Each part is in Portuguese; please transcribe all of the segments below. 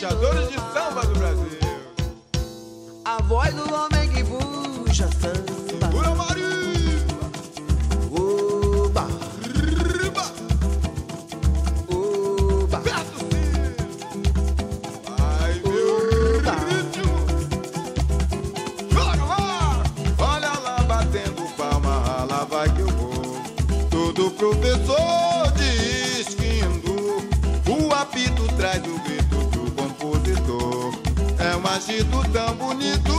puxadores de samba do Brasil. A voz do homem que puxa samba. Agito tão bonito.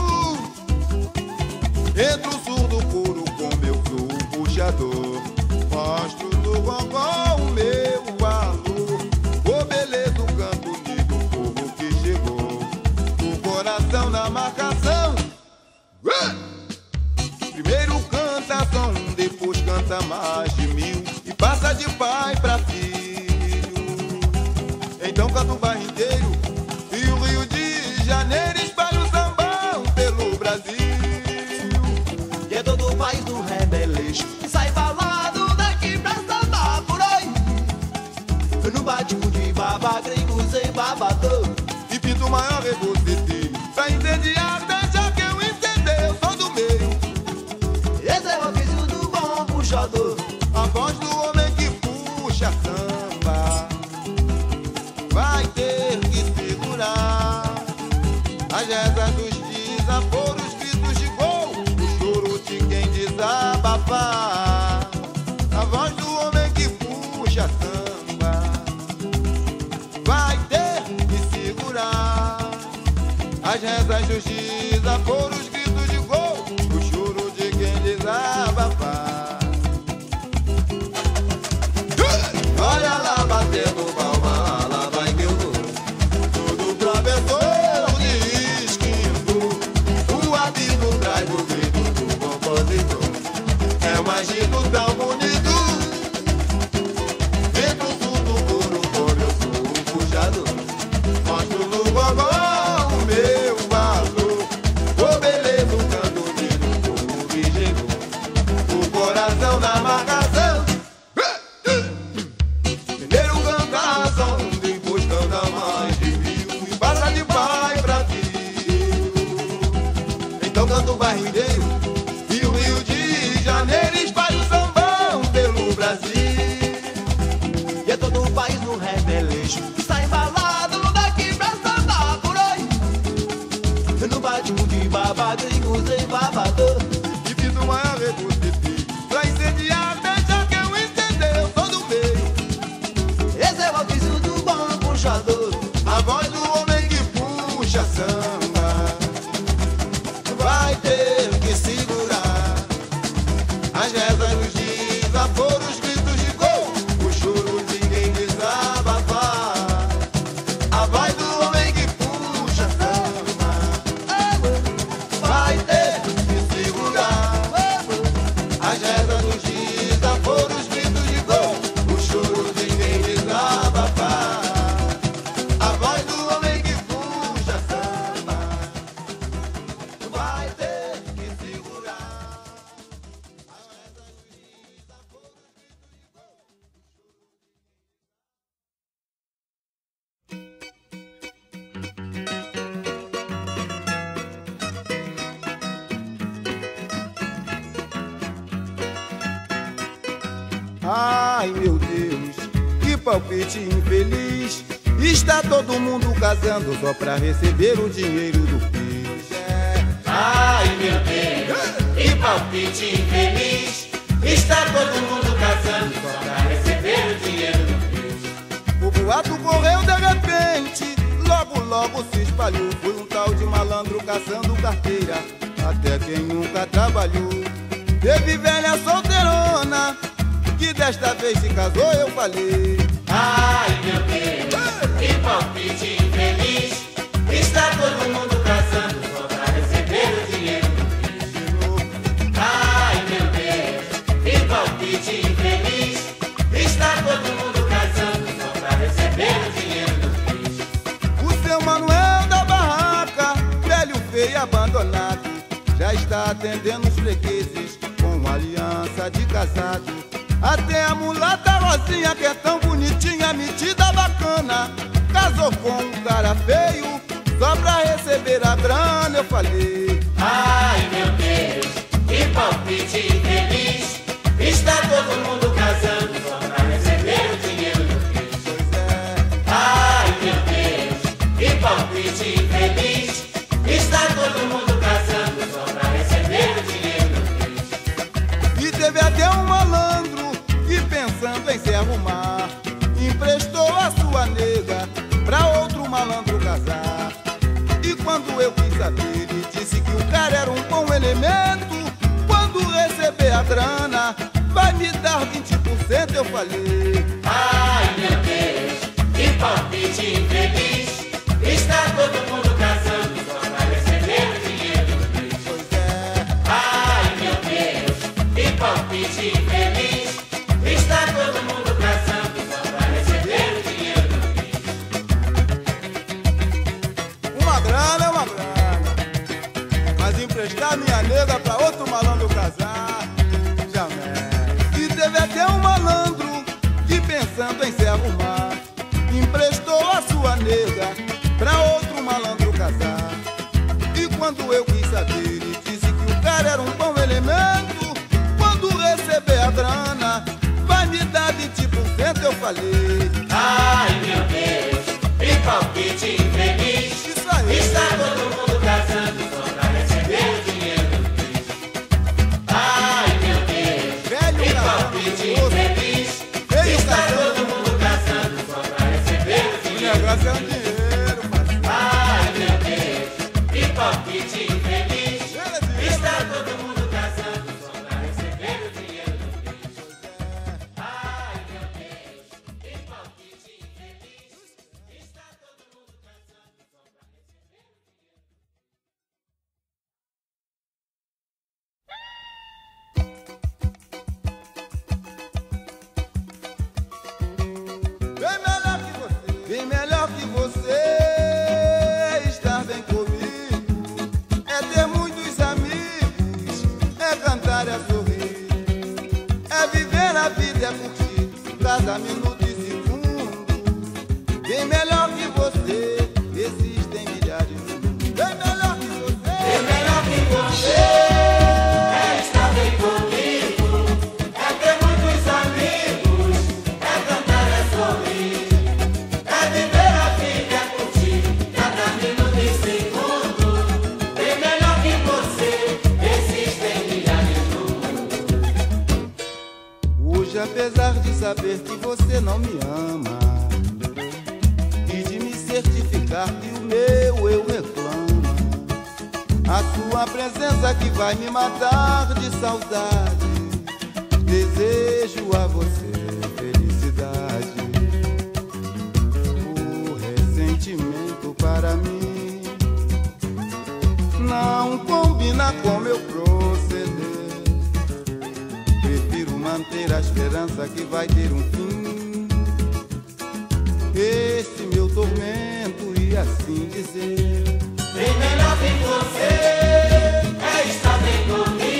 Entre o surdo puro como eu sou o puxador. Mostro no gongó o meu valor. O beleza, o canto unido, do povo que chegou. O coração na marcação! Primeiro canta só um, depois canta mais de mil. E passa de pai pra filho. Então canta o bairro inteiro de As rezas dos desaforos, gritos de gol O choro de quem desabafar Olha lá batendo palma, lá vai que eu vou. Todo diz que indo, o amigo traz o grito do compositor. É um agito tão casando só pra receber o dinheiro do Pix. É. Ai meu Deus, que palpite infeliz. Está todo mundo casando só pra receber o dinheiro do Pix. O boato correu de repente, logo logo se espalhou. Foi um tal de malandro caçando carteira, até quem nunca trabalhou. Teve velha solteirona, que desta vez se casou, eu falei. Ai meu Deus, palpite infeliz. Está todo mundo casando só pra receber o dinheiro do Pix. O seu Manuel da barraca, velho, feio e abandonado, já está atendendo os fregueses com aliança de casado. Até a mulata Rosinha, que é tão bonitinha, metida bacana, casou com um cara feio Só pra receber a grana eu falei dar 20% eu falei. Ai meu Deus, que palpite infeliz a grana. Vai me dar 20% eu falei. Ai meu Deus, que palpite infeliz. Isso aí. Está todo mundo cada minuto e segundo. Bem melhor que você, existem milhares de mundos. Bem melhor que você, É melhor que você é estar bem comigo, é ter muitos amigos, é cantar, é sorrir, é viver curtir cada minuto e segundo. Bem melhor que você, existem milhares mundo. Hoje, apesar de saber você não me ama. E de me certificar que o meu eu reclamo, a sua presença que vai me matar de saudade. Desejo a você esperança que vai ter um fim. Esse meu tormento e assim dizer. Bem melhor que você é estar bem comigo,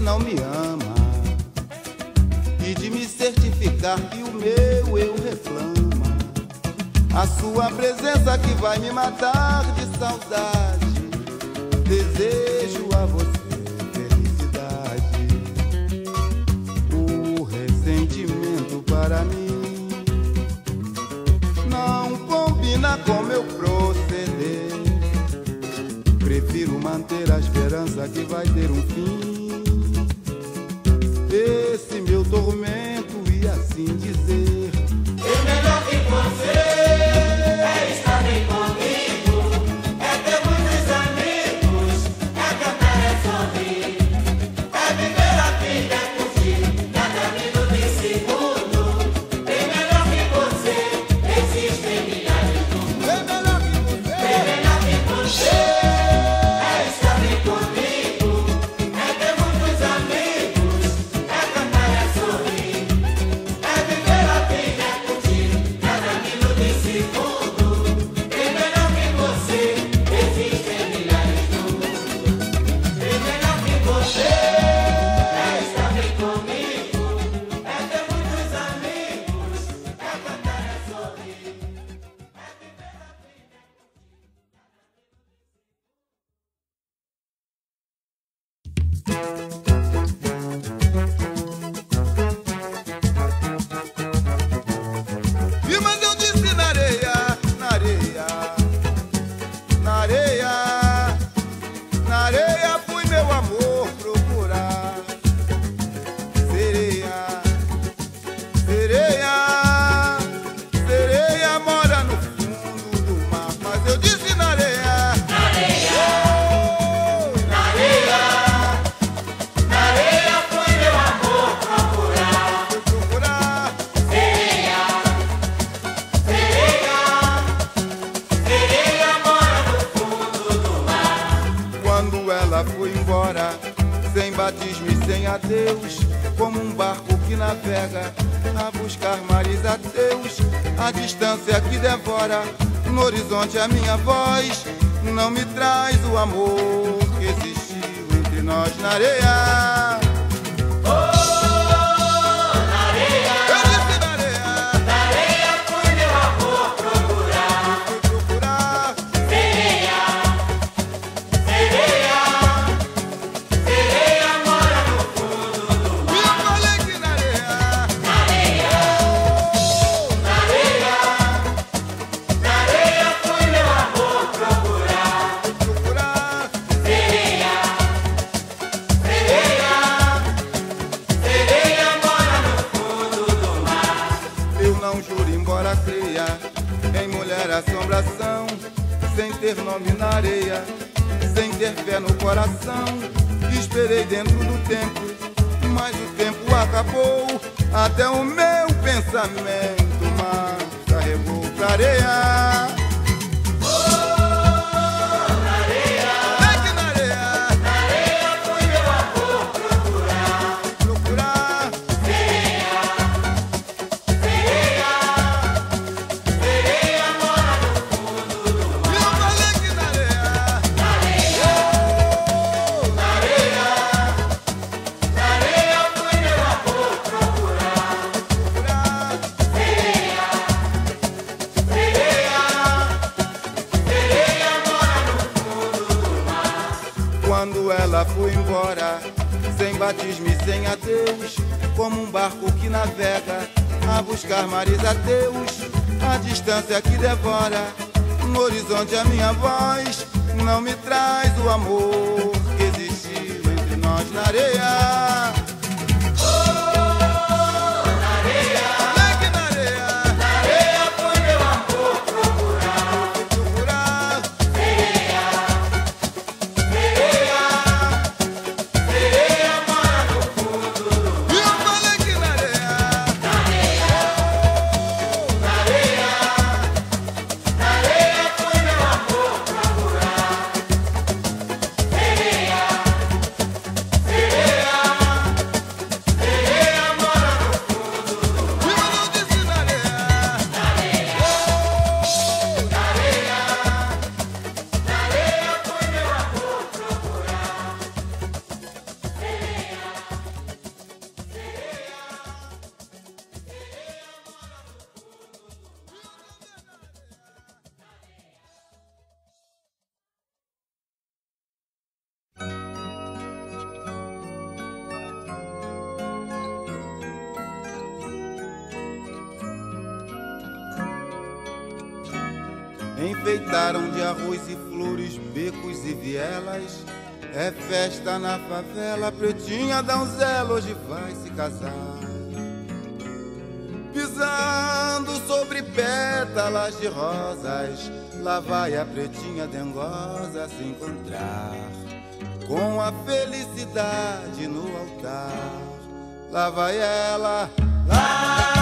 não me ama e de me certificar que o meu eu reclama, a sua presença que vai me matar de saudade. Desejo a você felicidade. O ressentimento para mim não combina com meu proceder. Prefiro manter a esperança que vai ter um fim. Esse meu tormento e assim dizer. Ter nome na areia, sem ter fé no coração. Esperei dentro do tempo, mas o tempo acabou. Até o meu pensamento, mas carregou pra areia. A buscar mares ateus. A distância que devora, no horizonte a minha voz não me traz o amor que existiu entre nós na areia. É festa na favela, pretinha donzela hoje vai se casar. Pisando sobre pétalas de rosas, lá vai a pretinha dengosa se encontrar com a felicidade no altar. Lá vai ela, lá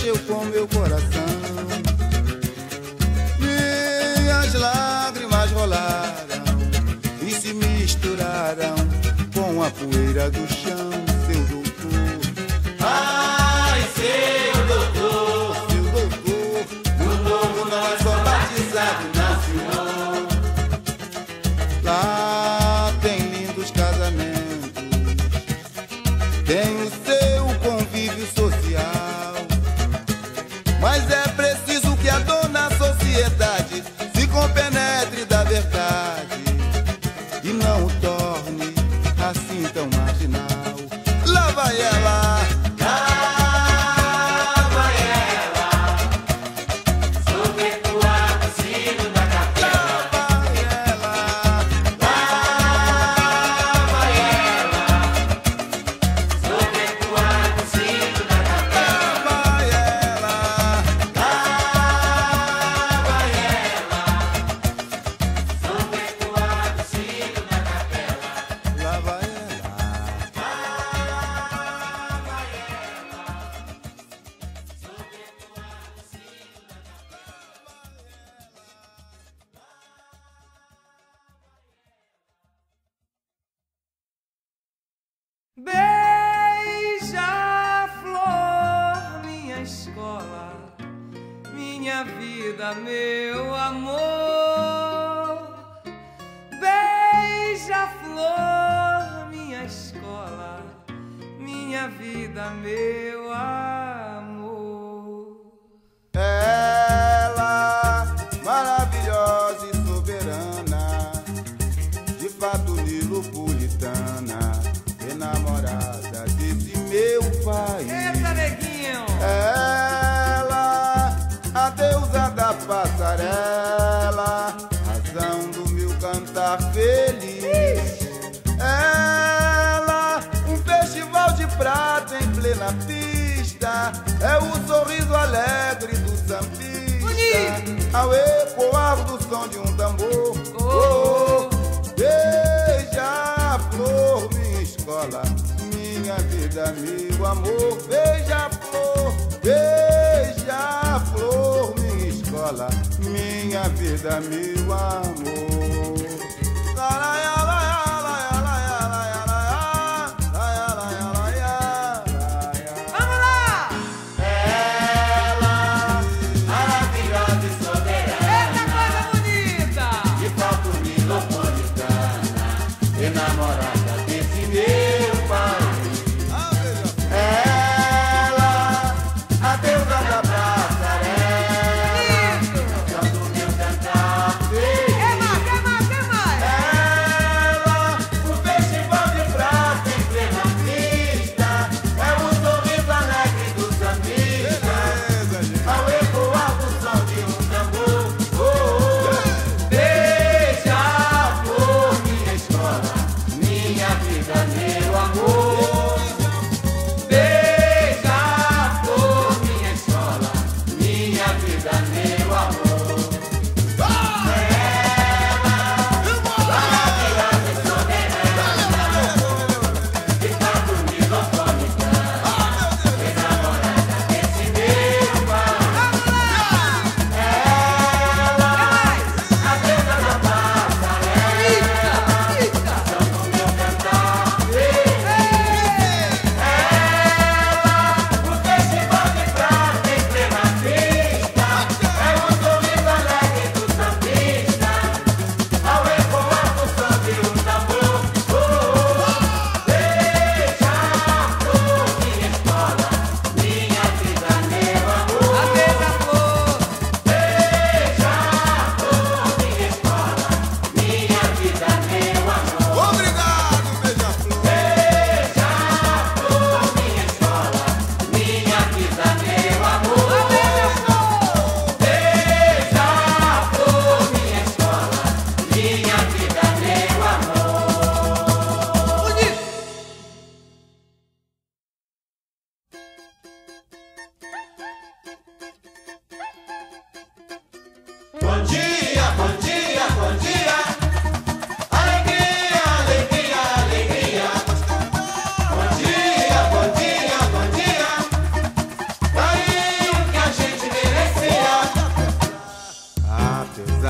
mexeu com meu coração. Minhas lágrimas rolaram e se misturaram com a poeira do chão. minha vida, meu amor.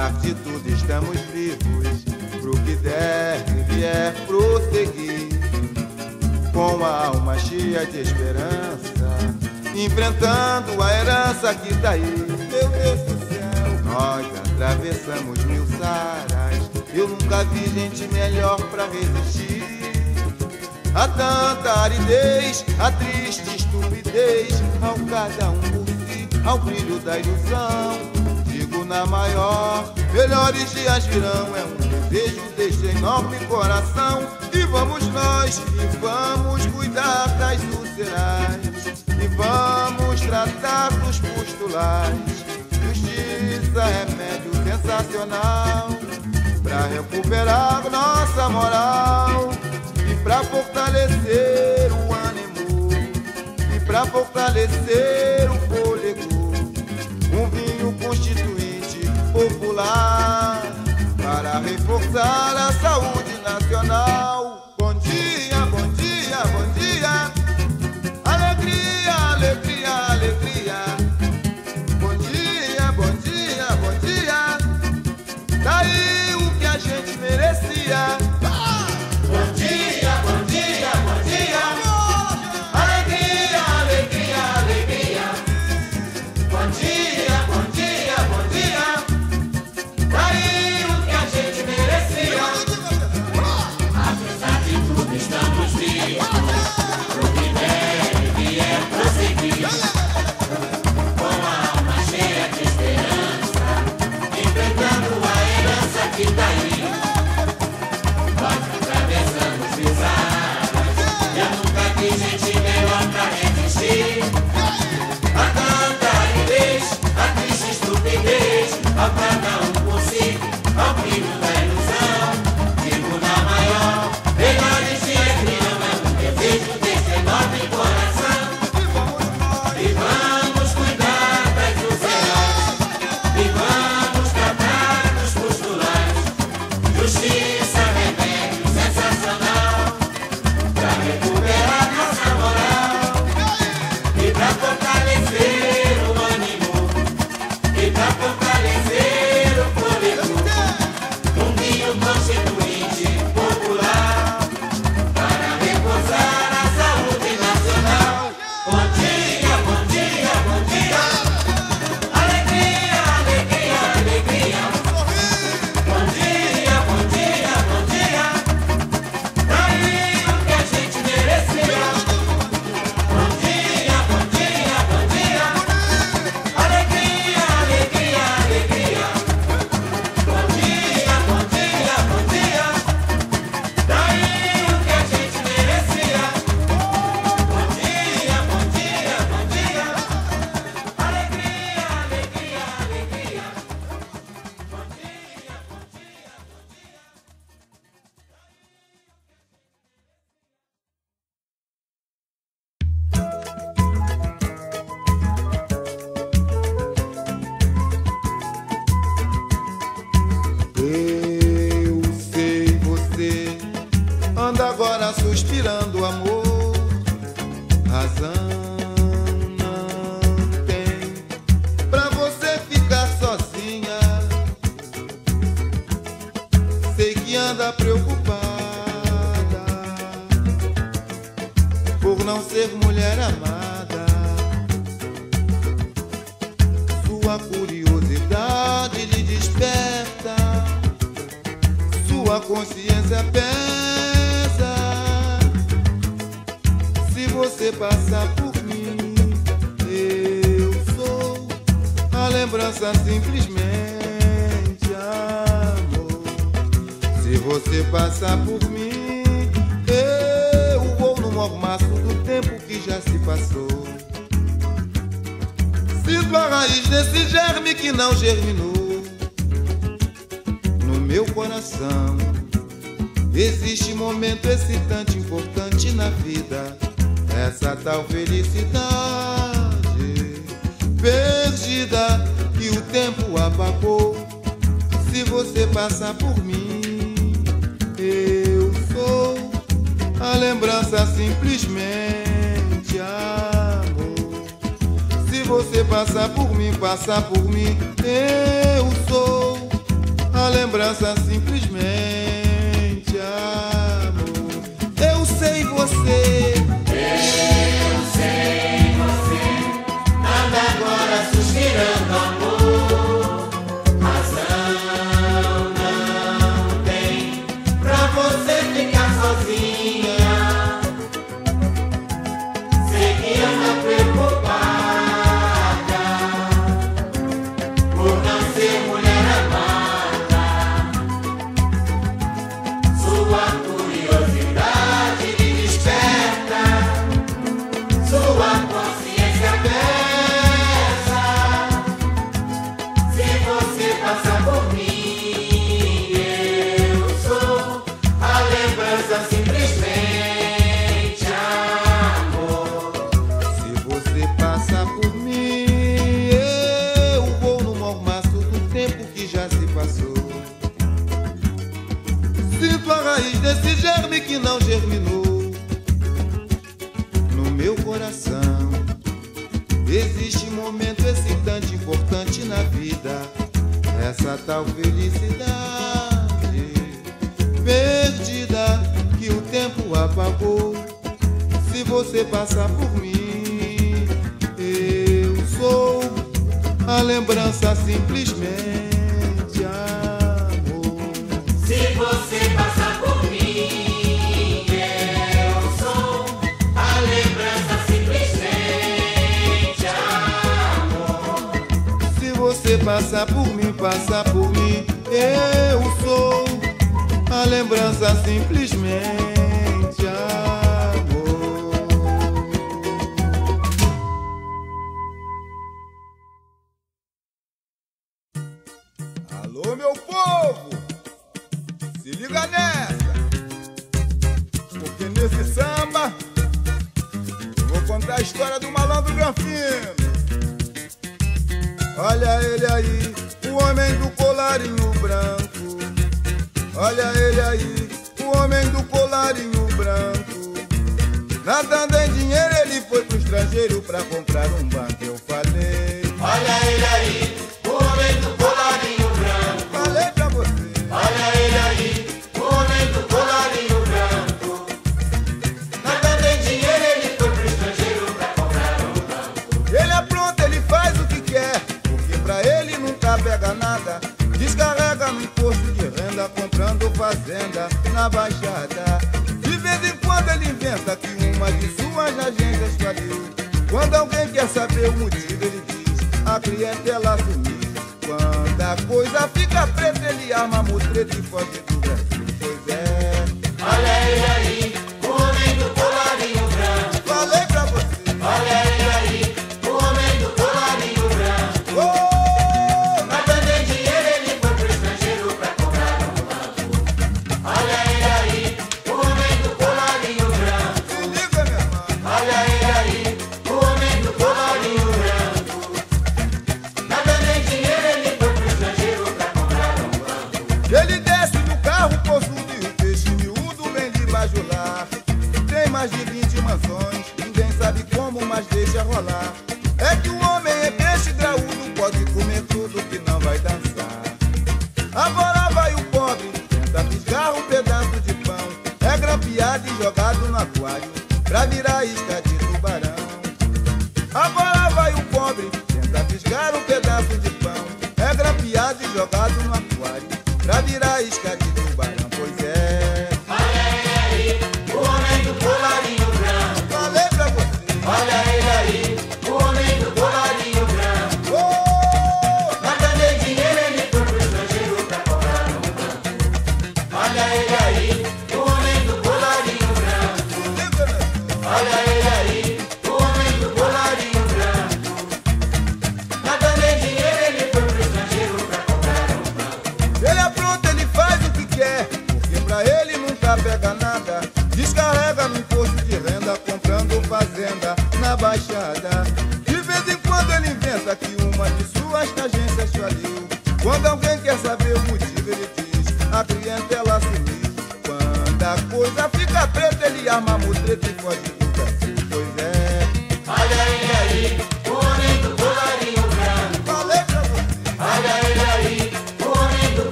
apesar de tudo estamos vivos. Pro que der e vier prosseguir. Com a alma cheia de esperança enfrentando a herança que tá aí. Meu Deus do céu. Nós atravessamos mil saras. Eu nunca vi gente melhor para resistir. A tanta aridez a triste estupidez ao cada um por si ao brilho da ilusão fico na maior. Melhores dias virão, é um desejo deste enorme coração. E vamos nós, e vamos cuidar das úlceras, e vamos tratar dos pustulares. Justiça, é remédio sensacional, pra recuperar nossa moral e pra fortalecer o ânimo, e pra fortalecer o Para reforçar a saúde Papa. eu sou a lembrança simplesmente amor. Eu sei você. Eu sei você. Nada agora suspirando. vida, essa tal felicidade perdida que o tempo apagou. Se você passar por mim, eu sou a lembrança simplesmente. você passa por mim, passa por mim. Eu sou a lembrança simplesmente.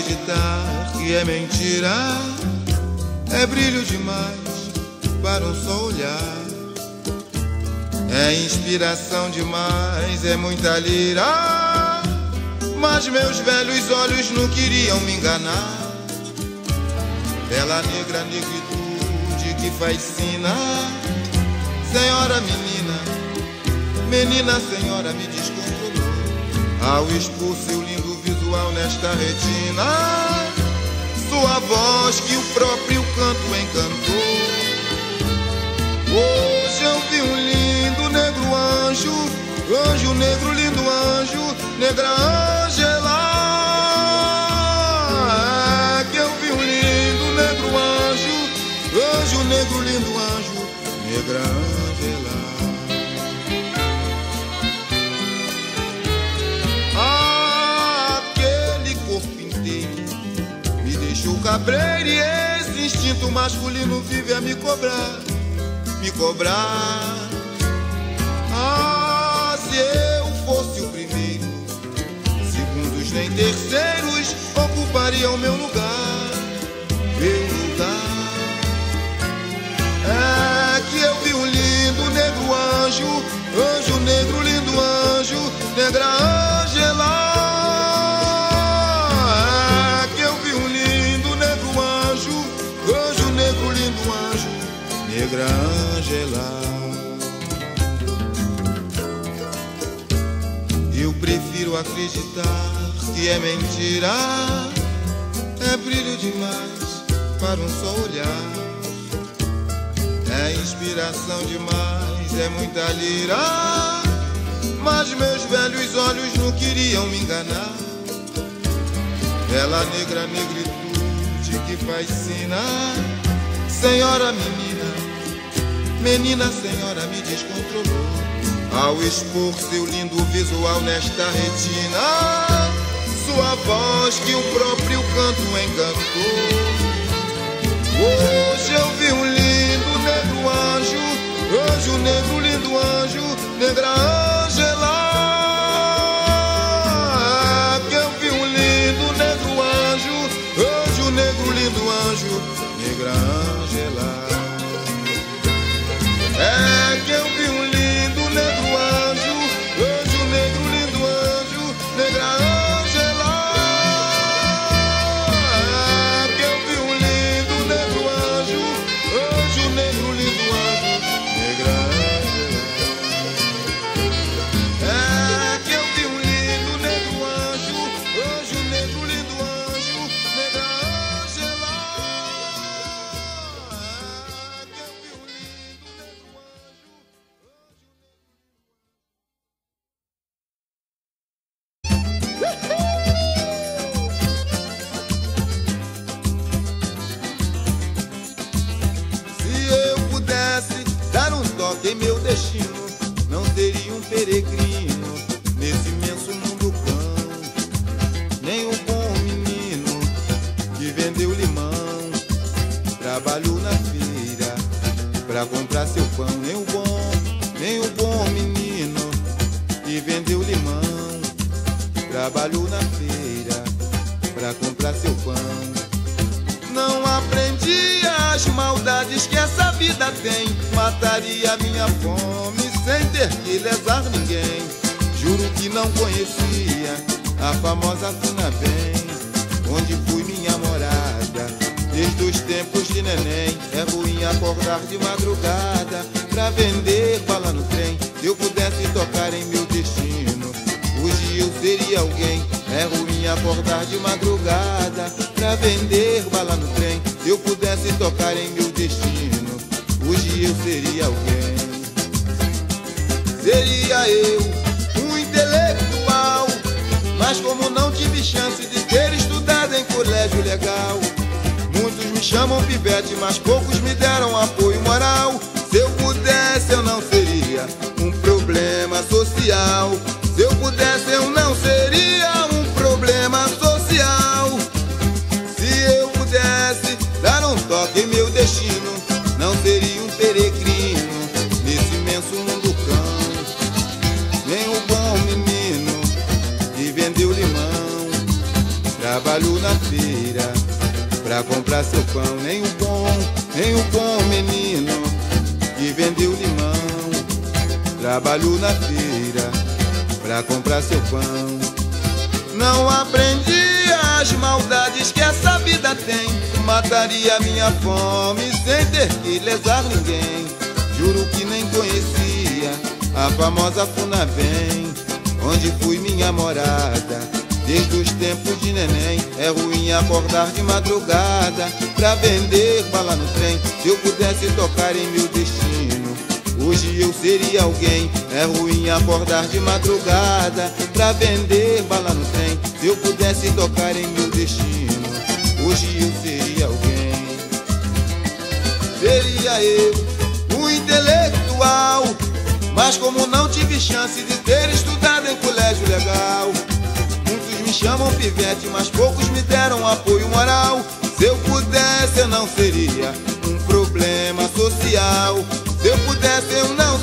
acreditar que é mentira é brilho demais para um só olhar. É inspiração demais, é muita lira. Mas meus velhos olhos não queriam me enganar. Bela negra negritude que faz sina. Senhora menina, menina senhora, me desculpe. Ao expor seu lindo visual nesta retina, sua voz que o próprio canto encantou. Hoje eu vi um lindo negro anjo, anjo negro, lindo anjo, negra Angela. É que eu vi um lindo negro anjo, anjo negro, lindo anjo, negra Angela. Cabreiro e esse instinto masculino vive a me cobrar, me cobrar. Ah, se eu fosse o primeiro, segundos nem terceiros ocupariam meu lugar, meu lugar. É que eu vi um lindo negro anjo, anjo negro, lindo anjo, negra Angela. Prefiro acreditar que é mentira, é brilho demais para um só olhar. É inspiração demais, é muita lira. Mas meus velhos olhos não queriam me enganar. Bela negra negritude que fascina. Senhora menina, menina senhora me descontrolou. Ao expor seu lindo visual nesta retina, sua voz que o próprio canto encantou. Hoje eu vi um lindo negro anjo, anjo negro, lindo anjo, negra Angela. Seria alguém. É ruim acordar de madrugada pra vender bala no trem. Se eu pudesse tocar em meu destino, hoje eu seria alguém. Seria eu um intelectual, mas como não tive chance de ter estudado em colégio legal, muitos me chamam pivete, mas poucos me deram apoio moral. Se eu pudesse, eu não seria um problema social. Se eu pudesse, eu não seria um problema social. Se eu pudesse dar um toque em meu destino, não seria um peregrino nesse imenso mundo cão. Nem o bom menino que vendeu limão, trabalhou na feira pra comprar seu pão. Nem o bom, nem o bom menino que vendeu limão, trabalhou na feira pra comprar seu pão. Não aprendi as maldades que essa vida tem. mataria minha fome sem ter que lesar ninguém. Juro que nem conhecia a famosa Funabem, onde fui minha morada. Desde os tempos de neném É ruim acordar de madrugada Pra vender bala no trem Se eu pudesse tocar em meu destino Hoje eu seria alguém É ruim acordar de madrugada Pra vender bala no trem Se eu pudesse tocar em meu destino Hoje eu seria alguém Seria eu um intelectual Mas como não tive chance de ter estudado em colégio legal me chamam pivete, mas poucos me deram apoio moral. Se eu pudesse, eu não seria um problema social. Se eu pudesse, eu não